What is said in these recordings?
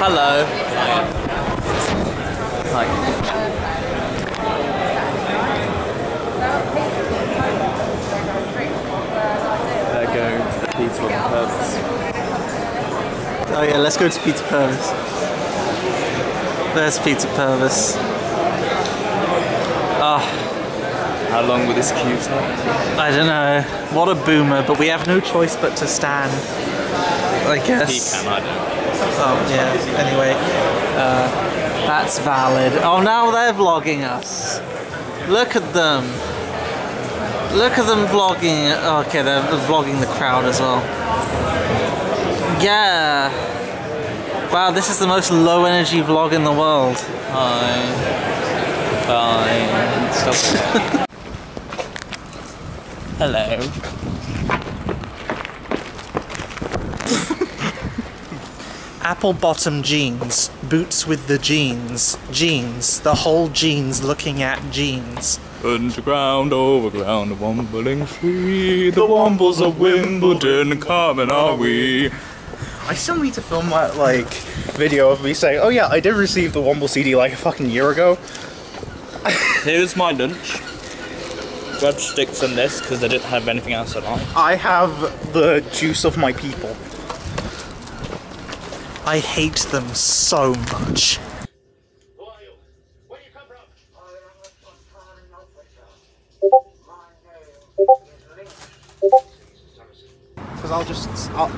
hello. Hi. They're going to the Peter Purves. Oh yeah, let's go to Peter Purves. There's Peter Purves. Ah. How long will this queue take? I don't know. What a boomer, but we have no choice but to stand. I He guess. can, I don't. Oh yeah. Anyway, uh, that's valid. Oh, now they're vlogging us. Look at them. Look at them vlogging. Okay, they're vlogging the crowd as well. Yeah. Wow, this is the most low energy vlog in the world. Hi. Bye. Stop. Hello. Apple bottom jeans, boots with the jeans, jeans, the whole jeans looking at jeans. Underground, overground, wombling free. The wombles of Wimbledon, coming are we? I still need to film that like video of me saying, "Oh yeah, I did receive the Womble CD like a fucking year ago." Here's my lunch. Breadsticks and this because they didn't have anything else at all. I have the juice of my people. I hate them so much. Because I'll just. I'll...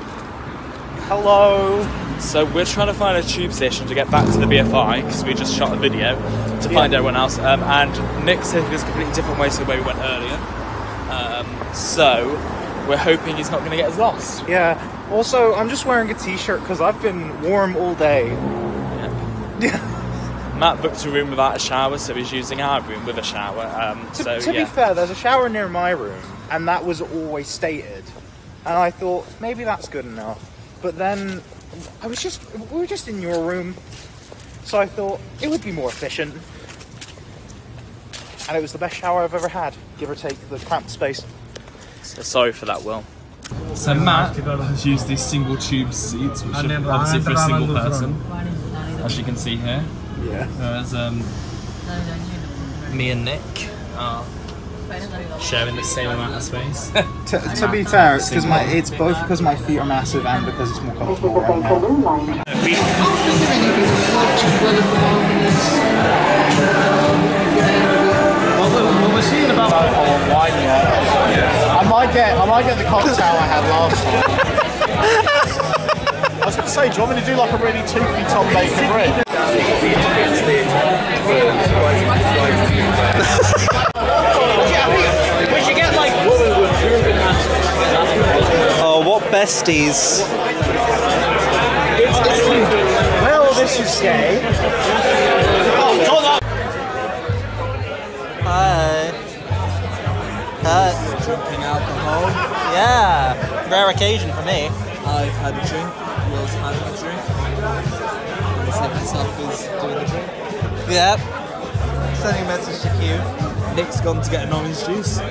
Hello. So we're trying to find a tube station to get back to the BFI because we just shot a video to find everyone else. Um, and Nick said it was a completely different way to the way we went earlier. Um, so we're hoping he's not going to get us lost. Yeah. Also, I'm just wearing a t-shirt because I've been warm all day. Yeah. Matt booked a room without a shower, so he's using our room with a shower. Um, To, so to yeah. be fair, there's a shower near my room, and that was always stated. And I thought maybe that's good enough. But then I was just we were just in your room, so I thought it would be more efficient. And it was the best shower I've ever had, give or take the cramped space. So sorry for that, Will. So Matt has used these single tube seats, which are obviously for a single person, as you can see here. Yeah. Whereas um, me and Nick are sharing the same amount of space. To, to be fair, it's because my it's both because my feet are massive and because it's more comfortable right now. Well, we're seeing about wine I might get, I might get the cocktail I had last time. I was going to say, do you want me to do like a really toothy Tom Baker bread? we should get like Oh, what besties. Well, this is gay. Occasion for me. I've had a drink. Will's had a drink. Second stuff is doing the drink. Yep. Sending a message to Q. Nick's gone to get an orange juice.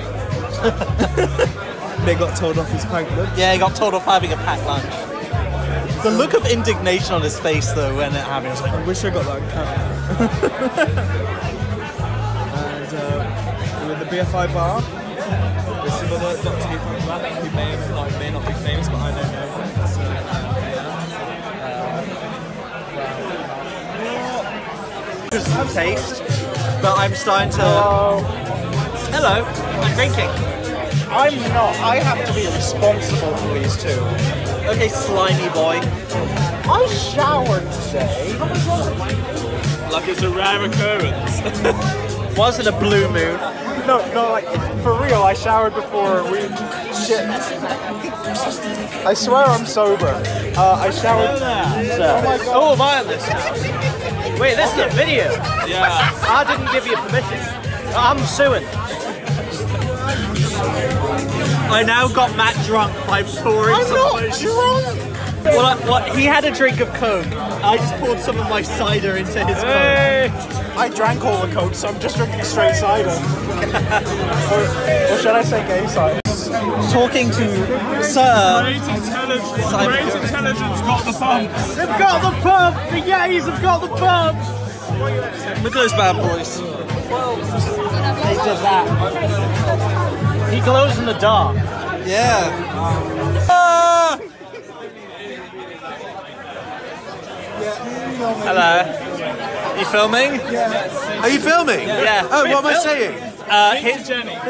Nick got told off his prank lunch. Yeah, he got told off having a packed lunch. The look of indignation on his face though when it happened, I was like, I wish I got that camera. and uh, we're the BFI bar. Other not too fun lads who may, have, like, may not be famous, but I don't know. So, yeah. Uh, um, taste, but I'm starting to. Hello, I'm drinking. I'm not. I have to be responsible for these two. Okay, slimy boy. I showered today. like it's a rare occurrence. Was it a blue moon? No, no, like for real. I showered before we. Shit. I swear I'm sober. Uh, I showered. Oh my god. Oh, am I on this now? Wait, this is a video. yeah. I didn't give you permission. I'm suing. I now got Matt drunk by pouring I'm some not drunk. Well, I, what, he had a drink of Coke. I just poured some of my cider into his Coke. I drank all the coke, so I'm just drinking straight cider. or, or should I say gay cider? talking to Sir. Great intelligence got the bump. They've got the pub! The Yays have got the pub! With those bad boys. They did that. He glows in the dark. Yeah. Ah! Hello. Are You filming? Are you filming? Yeah. Oh, what am I saying? Uh, here,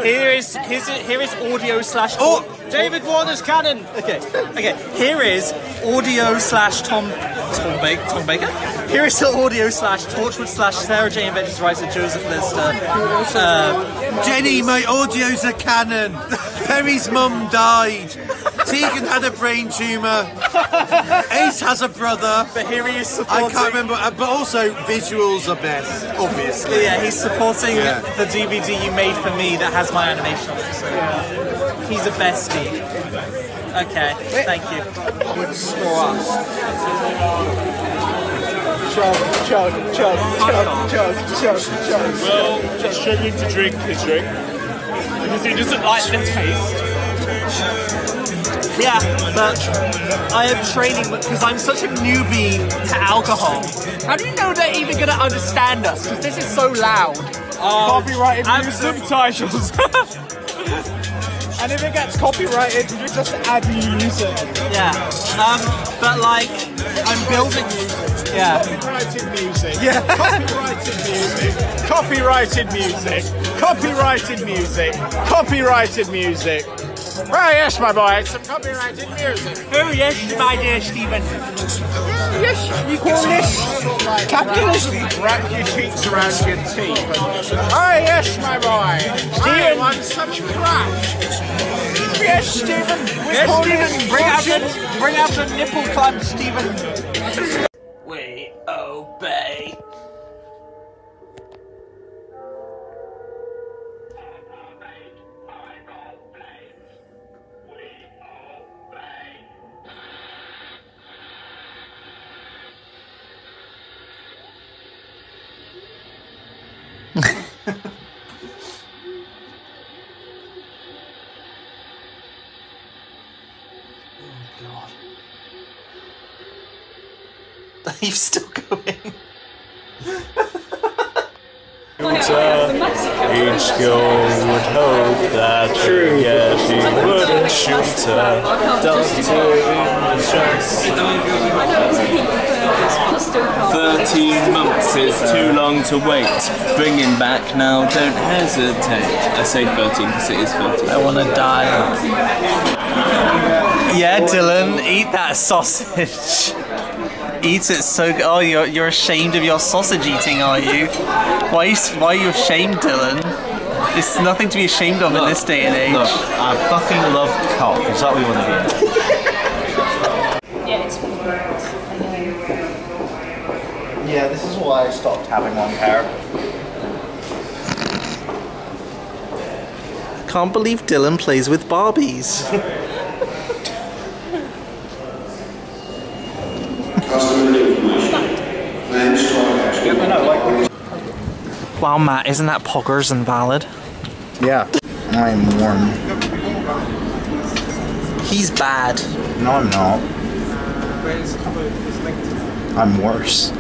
here is here's, here is audio slash. Oh! David Warner's canon. Okay, okay. Here is audio slash Tom Tom Baker. Tom Baker. Here is the audio slash Torchwood slash Sarah Jane Adventures writer Joseph Lidster. Uh, Jenny, my audio's a canon. Peri's mum died. Tegan had a brain tumour. Ace has a brother. but here he is supporting. I can't remember, uh, but also visuals are best, obviously. Yeah, he's supporting Yeah. the DVD you made for me that has my animation on it. So he's a bestie. Okay, thank you. Chug, chug, chug, chug, chug, chug, chug. Well, just struggling to drink his drink. Because he doesn't like the taste. Yeah, but I am training because I'm such a newbie to alcohol. How do you know they're even gonna understand us? Because this is so loud. Copyrighted And music. subtitles. And if it gets copyrighted, you just add new music. Yeah, um, but like I'm building. Music. Yeah, Copyrighted music. Yeah. Copyrighted music. Copyrighted music. Copyrighted music. Copyrighted music. Right, yes, my boy. Some copyrighted music. Oh yes, my dear Stephen. Yes, you call this capitalism. Wrap your cheeks around your teeth. And, oh, yes, my boy. Stephen. I want some crack. Yes, Stephen. We Yes, call Stephen, this bring out the bring out the nipple clamp, Stephen. We obey. Oh, Are you still going? Uh, each girl would hope that true, yeah, she wouldn't shoot her. Doctor in Distress. Thirteen months is too long to wait. Bring him back now, don't hesitate. I say thirteen because it is thirteen. I want to die. Yeah, Dylan, eat that sausage. Eat it so good. Oh, you're, you're ashamed of your sausage eating, are you? Why are you, why are you ashamed, Dylan? It's nothing to be ashamed of in this day and age. Look, I fucking love cock. Is that what you want to hear? Yeah, it's more and now you're wearing it. Yeah, this is why I stopped having one pair. Can't believe Dylan plays with Barbies. Wow, Matt, isn't that poggers and valid? Yeah. I'm warm. He's bad. No, I'm not. I'm worse.